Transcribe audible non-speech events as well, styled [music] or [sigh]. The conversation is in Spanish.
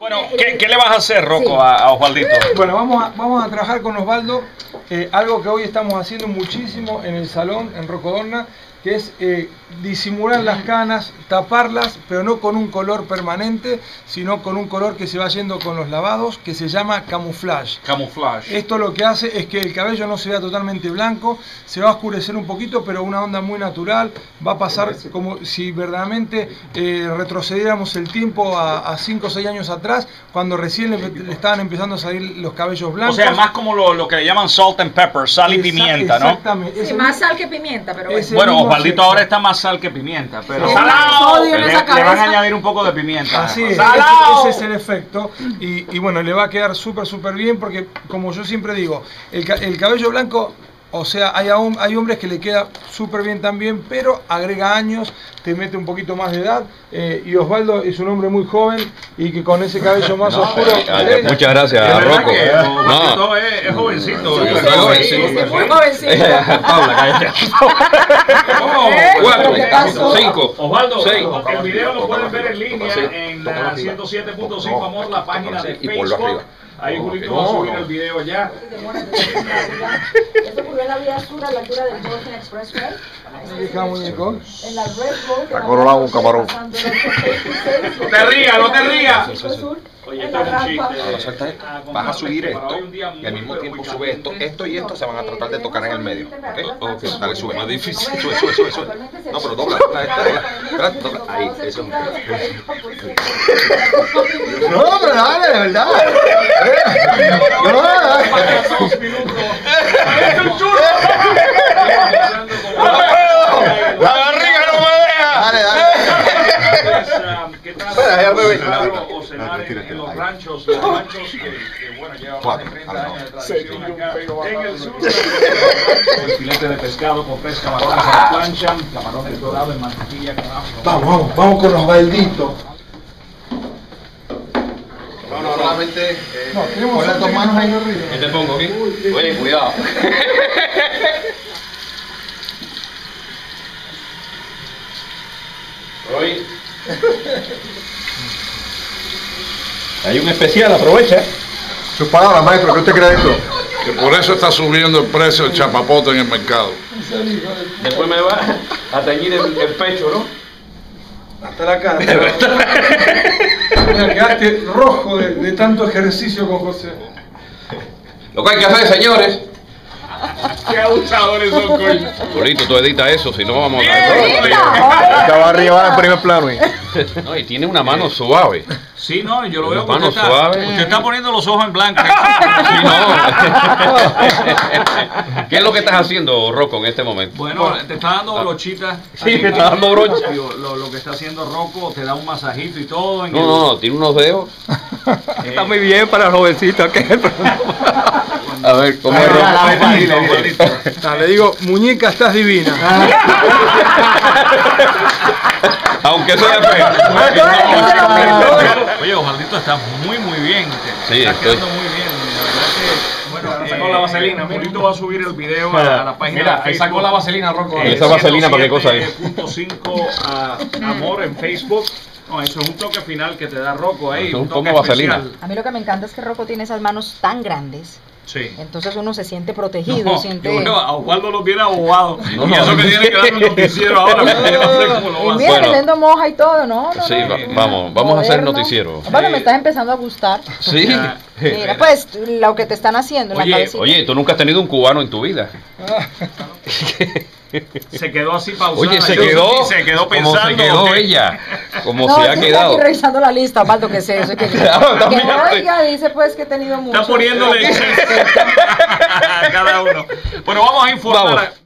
Bueno, ¿qué, qué le vas a hacer, Rocco, a, a Osvaldito? Bueno, vamos a, vamos a trabajar con Osvaldo, eh, algo que hoy estamos haciendo muchísimo en el salón, en Rocodorna, que es eh, disimular las canas, taparlas, pero no con un color permanente, sino con un color que se va yendo con los lavados, que se llama camuflaje. Camuflaje. Esto lo que hace es que el cabello no se vea totalmente blanco, se va a oscurecer un poquito, pero una onda muy natural, va a pasar como si verdaderamente eh, retrocediéramos el tiempo a 5 o 6 años atrás, cuando recién le, le estaban empezando a salir los cabellos O blancos. sea, más como lo, lo que le llaman salt and pepper, sal y pimienta, ¿no? Exactamente. Sí, más sal que pimienta, pero bueno. Osvaldito ahora está más sal que pimienta, pero Sí. Le, le van a añadir un poco de pimienta. Así es, ese, ese es el efecto. Y, y bueno, le va a quedar súper, súper bien porque, como yo siempre digo, el cabello blanco, o sea, hay, hay hombres que le queda súper bien también, pero agrega años, te mete un poquito más de edad. eh, y Osvaldo es un hombre muy joven y que con ese cabello más [laughs] oscuro. Ah, eh, Muchas gracias, Es Rocco. que Osvaldito No, es, es jovencito. Sí, sí, jovencito. sí, muy jovencito. [laughs] Paula, cállate. [laughs] ¿Eh? Cuatro, cinco, Osvaldo, seis. el video lo pueden ver en línea en la 107.5 Amor, la página de Facebook. arriba. Ahí No, Julito no, va a subir no. el video ya. En la a altura del Golden Expressway. En la Red Road. Está coronado un camarón. No te rías, no te rías. Oye, esto la es un chiste. esto, vas a subir esto y al mismo tiempo sube esto, esto y esto se van a tratar de tocar en el medio. ¿ok? Ok, Dale, sube. más difícil. Sube, sube, sube, sube. No, pero dobla, dobla dobla. Ahí, eso. No, pero dale, de verdad. [laughs] No, dale. Dos minutos. La barriga no me deja. Dale, dale. ¿Qué tal? Cenar o- o cenar en, en los ranchos, los ranchos que, que, bueno, llevan más de 30 años de tradición acá en el sur. El filete de pescado con tres camarones a la plancha, camarones dorados en mantequilla. Vamos, vamos, vamos con Osvaldito. No, no, solamente. No, tenemos las dos manos ahí arriba. ¿Qué te pongo aquí? Oye, cuidado. Hoy. Hay un especial, aprovecha. Sus palabras, maestro, ¿qué usted cree de esto? que por eso está subiendo el precio del chapapote en el mercado. Después me va a teñir el, el pecho, ¿no? Hasta la cara. Mira, quedaste rojo de, de tanto ejercicio con José. Lo que hay que hacer, señores. Qué abusadores son, coño. Tú edita eso, si no vamos a Estaba arriba en primer plano. No, y tiene una mano suave. Sí, no, yo lo veo que Mano usted está, suave. usted está poniendo los ojos en blanco. Sí, no. [laughs] ¿Qué es lo que estás haciendo, Rocco, en este momento? Bueno, te está dando brochitas. Sí, me está dando brocha. Digo, Lo, lo que está haciendo Rocco, te da un masajito y todo. en No, el- no, no, tiene unos dedos. Está muy bien para el jovencito. ¿qué? A ver, ¿cómo dile, dile. No, le digo, muñeca, estás divina. [laughs] Aunque sea feo. Oye, Osvaldito está muy, muy bien. Sí, está estoy- quedando muy bien. La verdad que, bueno, sacó la vaselina. Julito va a subir el video a, a la página Mira, de él sacó la vaselina, Rocco. Eh, Esa vaselina, ¿para qué cosa es? 107.5 a Amor en Facebook. No, eso es un toque final que te da Rocco ahí. Eso es un toque poco vaselina. especial. A mí lo que me encanta es que Rocco tiene esas manos tan grandes. Sí. Entonces uno se siente protegido, No, siente... yo a Osvaldo lo tiene abogado. No, y eso que tiene que dar un noticiero ahora. porque yo no sé cómo lo va a Y hacer. mira, Bueno. moja y todo, no, no, Sí, no. va- vamos, vamos a hacer noticiero. Bueno, me estás empezando a gustar. Sí. Mira, pues lo que te están haciendo en la Oye, oye, tú nunca has tenido un cubano en tu vida. [laughs] Se quedó así pausado. Oye, se quedó, se quedó como pensando. se quedó que- ella, como no, se ha estoy quedado. aquí revisando la lista, que eso. Que, [laughs] Claro, que también estoy- oiga, dice pues que he tenido mucho. Está poniéndole a [laughs] [laughs] cada uno. Bueno, vamos a informar. Vamos.